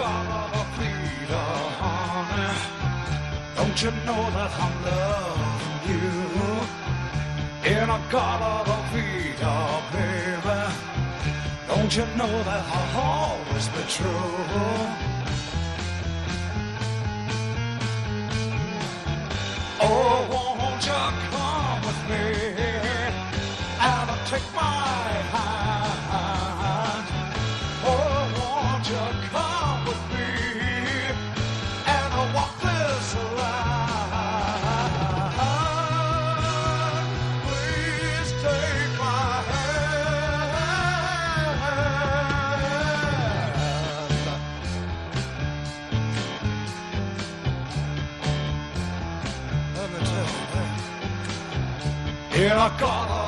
gonna plead her, honey. Don't you know that I'm loving you? In a gadda da vida, baby. Don't you know that I'll always be true? Oh, Here I come.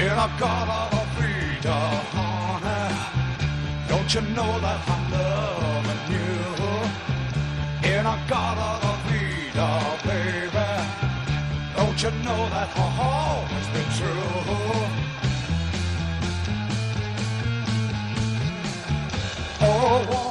In a gotta vida, honey. Don't you know that I'm loving you? In a gotta vida, baby. Don't you know that I've always been true? Oh,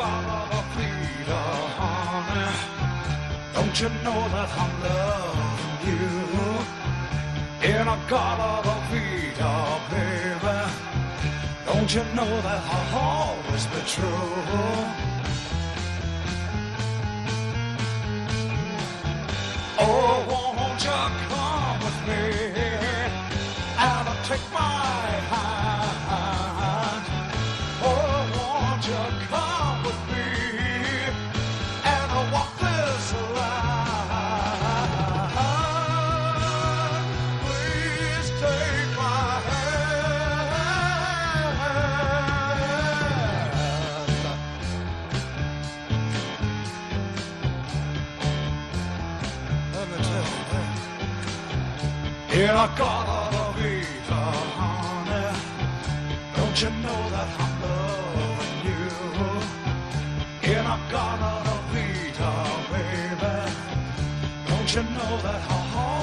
In a gotta Peter, honey. Don't you know that I'm loving you? In a gotta Peter, baby. Don't you know that I'll always be true? In a gotta vida, honey. Don't you know that I'm loving you? In a gotta vida, baby. Don't you know that I'll